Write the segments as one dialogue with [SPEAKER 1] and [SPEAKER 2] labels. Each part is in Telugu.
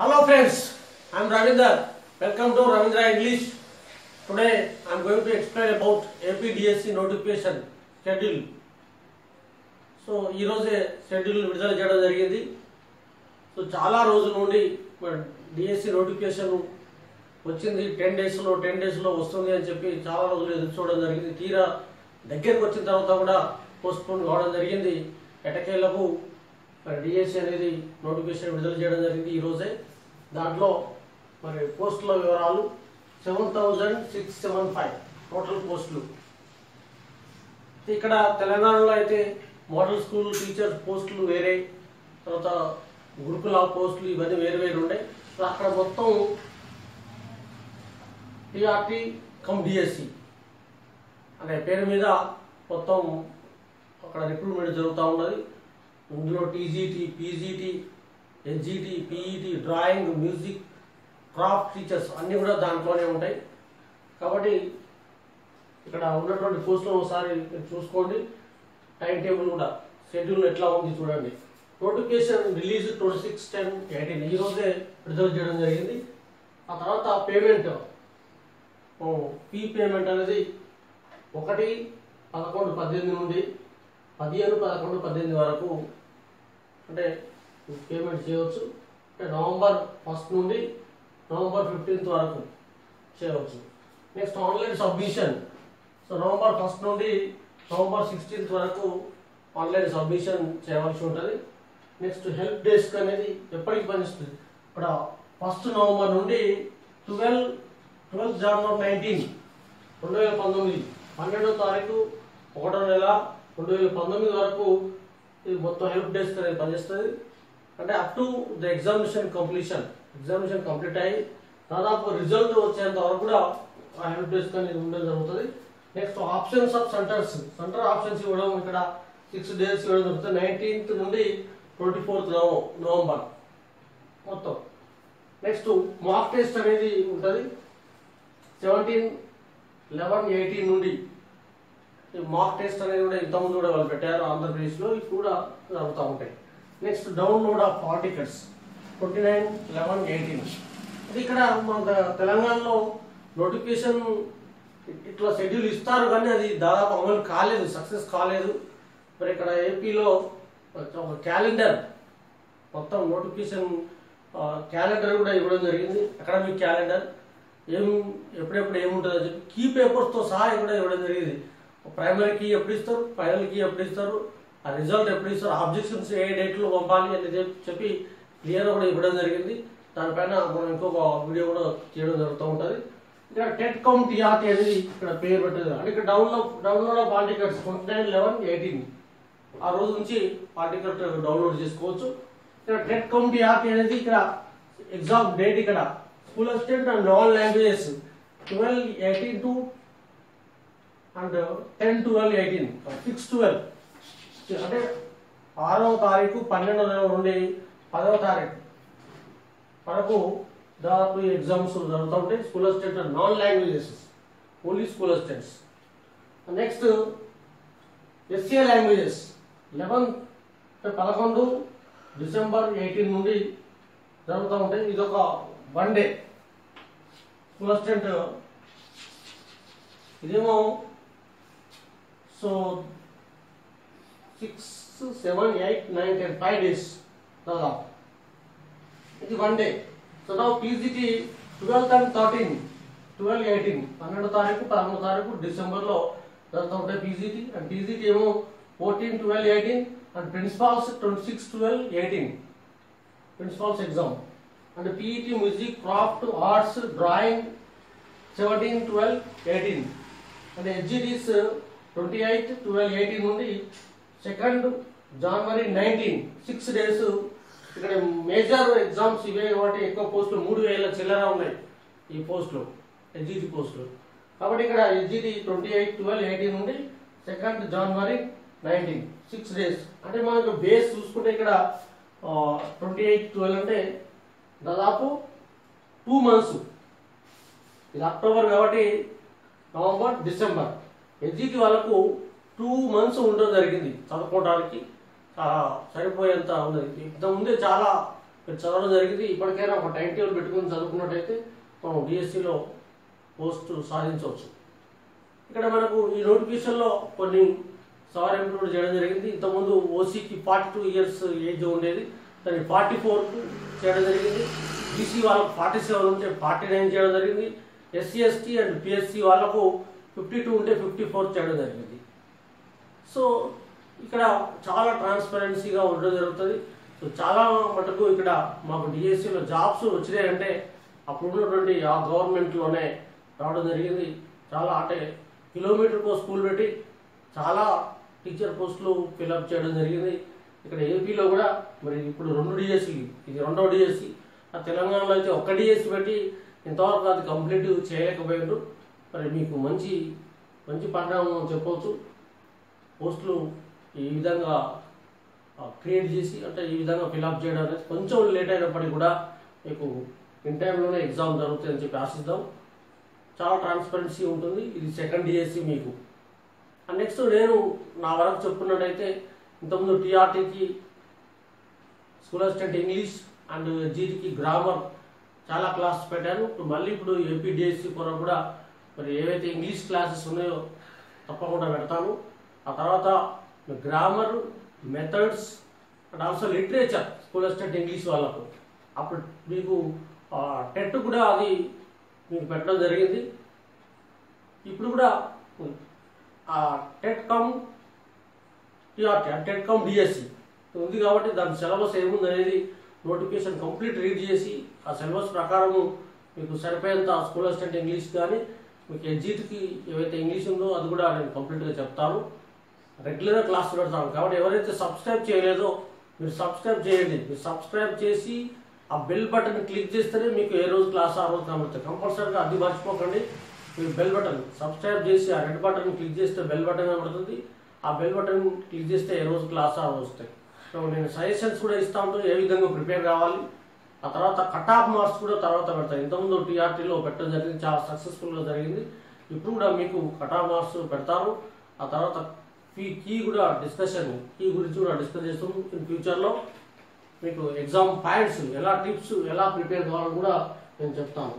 [SPEAKER 1] Hello friends, I am welcome Welcome to Ravindra English. Today I am going to explain about APDSC notification schedule. So ఈరోజే షెడ్యూల్ విడుదల చేయడం జరిగింది. సో చాలా రోజుల నుండి డిఎస్సి నోటిఫికేషన్ వచ్చింది. టెన్ డేస్లో టెన్ డేస్లో వస్తుంది అని చెప్పి చాలా రోజులు ఎదురు చూడడం జరిగింది. తీరా దగ్గరకు వచ్చిన తర్వాత కూడా పోస్ట్పోన్ కావడం జరిగింది. ఎటకేళ్ళకు మరి డిఎస్సి అనేది నోటిఫికేషన్ విడుదల చేయడం జరిగింది ఈరోజే దాంట్లో మరి పోస్టుల వివరాలు seven thousand six seven five total పోస్టులు. ఇక్కడ తెలంగాణలో అయితే మోడల్ స్కూల్ టీచర్ పోస్టులు వేరే తర్వాత గురుకుల పోస్టులు ఇవన్నీ వేరు వేరు ఉండే. సో అక్కడ మొత్తం టీఆర్టీ కమ్ డిఎస్సి అనే పేరు మీద మొత్తం అక్కడ రిక్రూట్మెంట్ జరుగుతూ ఉన్నది. ఇందులో TGT PGT NGT PET drawing music craft teachers అన్నీ కూడా దాంట్లోనే ఉంటాయి. కాబట్టి ఇక్కడ ఉన్నటువంటి పోస్టులు ఒకసారి మీరు చూసుకోండి. టైం టేబుల్ కూడా షెడ్యూల్ ఎట్లా ఉంది చూడండి. Notification release twenty six ten eighteen ఈ రోజే విడుదల చేయడం జరిగింది. ఆ తర్వాత పేమెంట్ ఫీ పేమెంట్ అనేది ఒకటి పదకొండు పద్దెనిమిది నుండి పదిహేను పదకొండు పద్దెనిమిది వరకు అంటే పేమెంట్ చేయవచ్చు. అంటే నవంబర్ ఫస్ట్ నుండి నవంబర్ ఫిఫ్టీన్త్ వరకు చేయవచ్చు. Next online submission so November first నుండి నవంబర్ సిక్స్టీన్త్ వరకు ఆన్లైన్ సబ్మిషన్ చేయవలసి ఉంటుంది. నెక్స్ట్ హెల్ప్ డెస్క్ అనేది ఎప్పటికి పనిస్తుంది ఇప్పుడు ఫస్ట్ నవంబర్ నుండి ట్వెల్వ్ ట్వెల్త్ జనవరి నైన్టీన్ రెండు వేల పంతొమ్మిది పన్నెండో తారీఖు ఒకటో నెల రెండు వేల పంతొమ్మిది వరకు ఇది మొత్తం హెల్ప్ డెస్క్ అనేది పనిచేస్తుంది. అంటే up to the examination completion examination complete అయ్యి దాదాపు రిజల్ట్ వచ్చేంత వరకు కూడా ఆ హెల్ప్ డెస్క్ అనేది ఉండడం జరుగుతుంది. Next options of centres centre options ఇవ్వడం ఇక్కడ సిక్స్ డేస్ ఇవ్వడం జరుగుతుంది. నైన్టీన్త్ నుండి ట్వంటీ ఫోర్త్ నవంబర్ మొత్తం. నెక్స్ట్ మాక్ టెస్ట్ అనేది ఉంటుంది. సెవెంటీన్ లెవెన్ ఎయిటీన్ నుండి మాక్ టెస్ట్ అనేది కూడా ఇంతకుముందు కూడా వాళ్ళు పెట్టారు ఆంధ్రప్రదేశ్లో ఇవి కూడా జరుగుతూ ఉంటాయి. Next download of particles twenty nine eleven eighteen అది ఇక్కడ మన తెలంగాణలో నోటిఫికేషన్ ఇట్లా షెడ్యూల్ ఇస్తారు కానీ అది దాదాపు అమలు కాలేదు సక్సెస్ కాలేదు. మరి ఇక్కడ ఏపీలో ఒక క్యాలెండర్ మొత్తం నోటిఫికేషన్ క్యాలెండర్ కూడా ఇవ్వడం జరిగింది. అకాడమిక్ క్యాలెండర్ ఏం ఎప్పుడెప్పుడు ఏముంటుంది అని చెప్పి కీ పేపర్స్తో సహా కూడా ఇవ్వడం జరిగింది. ప్రైమరీ కీ ఎప్పుడు ఇస్తారు? ఫైనల్ కీ ఎప్పుడు ఇస్తారు? ఆ రిజల్ట్ ఎప్పుడు ఇస్తారు? ఆబ్జెక్షన్స్ ఏ డేట్లో పంపాలి అని చెప్పి క్లియర్ కూడా ఇవ్వడం జరిగింది. దానిపైన మనం ఇంకొక వీడియో కూడా చేయడం జరుగుతూ ఉంటుంది. ఇక్కడ టెట్ కౌమ్ టీఆర్టీ అనేది ఇక్కడ పేరు పెట్టదు. అంటే ఇక్కడ download download of hall tickets nine eleven eighteen. ఆ రోజు నుంచి హాల్ టికెట్ డౌన్లోడ్ చేసుకోవచ్చు. ఇక్కడ టెట్ కౌమ్ టీఆర్టీ అనేది ఇక్కడ ఎగ్జామ్ డేట్ ఇక్కడ. School assistant and non languages. Twelve eighteen to and ten twelve eighteen six twelve. అంటే ఆరవ తారీఖు పన్నెండవ నెల నుండి పదవ తారీఖు వరకు దాదాపు ఎగ్జామ్స్ జరుగుతూ ఉంటాయి. School assistant non languages only school assistants next SCA languages eleven పదకొండు డిసెంబర్ ఎయిటీన్ నుండి జరుగుతూ ఉంటాయి. ఇది ఒక వన్ డే. స్కూల్ అసిస్టెంట్ ఇదేమో so six seven eight nine ten five days దాదాపు. ఇది వన్ డే. సో నా PGT twelfth and thirteen twelve eighteen పన్నెండు తారీఖు పదమూడు తారీఖు డిసెంబర్లో జరుగుతూ ఉంటాయి పీజీటీ అండ్ పీజీటీ ఏమో fourteen twelve eighteen and principals twenty six twelve eighteen. Principals exam. And PET music craft arts drawing seventeen twelve eighteen. And HGTs twenty eight twelve eighteen నుండి second January nineteen six days ఇక్కడ మేజర్ ఎగ్జామ్స్ ఇవే కాబట్టి ఎక్కువ పోస్టులు మూడు వేల చిల్లర ఉన్నాయి ఈ పోస్టులు హెచ్జిటి పోస్టులు. కాబట్టి ఇక్కడ HGT twenty eight twelve eighteen నుండి second January nineteen six days అంటే మనకు బేస్ చూసుకుంటే ఇక్కడ ట్వంటీ ఎయిట్ ట్వెల్వ్ అంటే దాదాపు టూ మంత్స్ ఇది అక్టోబర్ కాబట్టి నవంబర్ డిసెంబర్ ఎగ్జిట్ వాళ్ళకు టూ మంత్స్ ఉండడం జరిగింది చదువుకోవడానికి. చాలా సరిపోయేంత ఉన్నది ఇంతకుముందే చాలా చదవడం జరిగింది. ఇప్పటికైనా ఒక టైం టేబుల్ పెట్టుకుని చదువుకున్నట్టయితే మనం డిఎస్సిలో పోస్ట్ సాధించవచ్చు. ఇక్కడ మనకు ఈ నోటిఫికేషన్లో కొన్ని సవర్ కూడా చేయడం జరిగింది. ఇంతకుముందు ఓసీకి ఫార్టీ టూ ఇయర్స్ ఏజ్ ఉండేది. దాన్ని ఫార్టీ ఫోర్కు చేయడం జరిగింది. బీసీ వాళ్ళకు ఫార్టీ సెవెన్ ఉంటే ఫార్టీ నైన్ చేయడం జరిగింది. ఎస్సీ ఎస్టీ అండ్ పిఎస్సి వాళ్ళకు ఫిఫ్టీ టూ ఉంటే ఫిఫ్టీ ఫోర్ చేయడం జరిగింది. సో ఇక్కడ చాలా ట్రాన్స్పరెన్సీగా ఉండడం జరుగుతుంది. సో చాలా మటుకు ఇక్కడ మాకు డిఎస్సిలో జాబ్స్ వచ్చినాయంటే అప్పుడు ఉన్నటువంటి ఆ గవర్నమెంట్లోనే రావడం జరిగింది. చాలా అంటే కిలోమీటర్కో స్కూల్ పెట్టి చాలా టీచర్ పోస్టులు ఫిలప్ చేయడం జరిగింది. ఇక్కడ ఏపీలో కూడా మరి ఇప్పుడు రెండు డిఎస్సి ఇది రెండవ డిఎస్సి ఆ తెలంగాణలో అయితే ఒక్క డిఎస్సి పెట్టి ఇంతవరకు అది కంప్లీట్ చేయలేకపోయారు మరి మీకు మంచి మంచి పరిణామం చెప్పవచ్చు. పోస్టులు ఈ విధంగా క్రియేట్ చేసి అంటే ఈ విధంగా ఫిలప్ చేయడం అనేది కొంచెం లేట్ అయినప్పటికీ కూడా మీకు ఇన్ టైంలోనే ఎగ్జామ్ జరుగుతుందని చెప్పి ఆశిద్దాం. చాలా ట్రాన్స్పరెన్సీ ఉంటుంది. ఇది సెకండ్ డిఎస్సి మీకు. అండ్ నెక్స్ట్ నేను నా వరకు చెప్పుకున్నట్టయితే ఇంతకుముందు టీఆర్టీకి స్కూల్ అసిస్టెంట్ ఇంగ్లీష్ అండ్ జీటీకి గ్రామర్ చాలా క్లాస్ పెట్టాను. ఇప్పుడు మళ్ళీ ఇప్పుడు ఏపీ డిఎస్సి కొరకు కూడా మరి ఏవైతే ఇంగ్లీష్ క్లాసెస్ ఉన్నాయో తప్పకుండా పెడతాను. ఆ తర్వాత grammar methods and also literature school assistant English వాళ్ళకు. అప్పుడు మీకు టెట్ కూడా అది మీకు పెట్టడం జరిగింది. ఇప్పుడు కూడా ఆ TET cum TRT TET cum DSC ఉంది కాబట్టి దాని సిలబస్ ఏముంది అనేది నోటిఫికేషన్ కంప్లీట్ రీడ్ చేసి ఆ సిలబస్ ప్రకారము మీకు సరిపోయేంత స్కూల్ అసిస్టెంట్ ఇంగ్లీష్ కానీ మీకు ఎగ్జిట్కి ఏవైతే ఇంగ్లీష్ ఉందో అది కూడా నేను కంప్లీట్గా చెప్తాను. రెగ్యులర్గా క్లాస్ పెడతాను. కాబట్టి ఎవరైతే సబ్స్క్రైబ్ చేయలేదో మీరు సబ్స్క్రైబ్ చేయండి. మీరు సబ్స్క్రైబ్ చేసి ఆ బెల్ బటన్ క్లిక్ చేస్తేనే మీకు ఏ రోజు క్లాస్ ఆ రోజు కనబడుతుంది కంపల్సరీగా అది మర్చిపోకండి. మీరు బెల్ బటన్ సబ్స్క్రైబ్ చేసి ఆ రెడ్ బటన్ క్లిక్ చేస్తే బెల్ బటన్ కనబడుతుంది. ఆ బెల్ బటన్ క్లిక్ చేస్తే ఏ రోజు క్లాస్ ఆ రోజు వస్తాయి. సో నేను సజెషన్స్ కూడా ఇస్తా ఉంటాను. ఏ విధంగా ప్రిపేర్ కావాలి ఆ తర్వాత కట్ ఆఫ్ మార్క్స్ కూడా తర్వాత పెడతాను ఇంతకుముందు టీఆర్టీలో పెట్టడం జరిగింది చాలా సక్సెస్ఫుల్గా జరిగింది. ఇప్పుడు కూడా మీకు కట్ ఆఫ్ మార్క్స్ పెడతారు. ఆ తర్వాత ఫీ కీ కూడా డిస్కషన్ కీ గురించి కూడా డిస్కస్ చేస్తాం ఇన్ ఫ్యూచర్లో మీకు ఎగ్జామ్ పాయింట్స్ ఎలా టిప్స్ ఎలా ప్రిపేర్ కావాలని కూడా నేను చెప్తాను.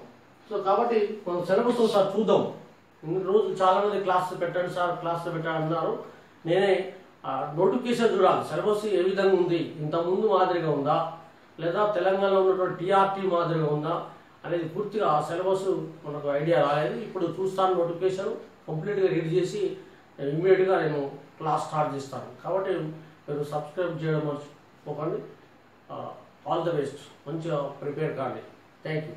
[SPEAKER 1] సో కాబట్టి మనం సిలబస్ ఒకసారి చూద్దాం. ఇన్ని రోజులు చాలా మంది క్లాస్ పెట్టండి సార్ క్లాస్ పెట్టండి అన్నారు. నేనే నోటిఫికేషన్ చూడాలి. సిలబస్ ఏ విధంగా ఉంది? ఇంత ముందు మాదిరిగా ఉందా? లేదా తెలంగాణలో ఉన్నటువంటి టీఆర్టీ మాదిరిగా ఉందా అనేది పూర్తిగా ఆ సిలబస్ మనకు ఐడియా రాలేదు. ఇప్పుడు చూస్తాను నోటిఫికేషన్ కంప్లీట్గా రీడ్ చేసి ఇమ్మీడియట్గా నేను క్లాస్ స్టార్ట్ చేస్తాను. కాబట్టి మీరు సబ్స్క్రైబ్ చేయడం మర్చిపోకండి. All the best. మంచిగా ప్రిపేర్ కాండి. Thank you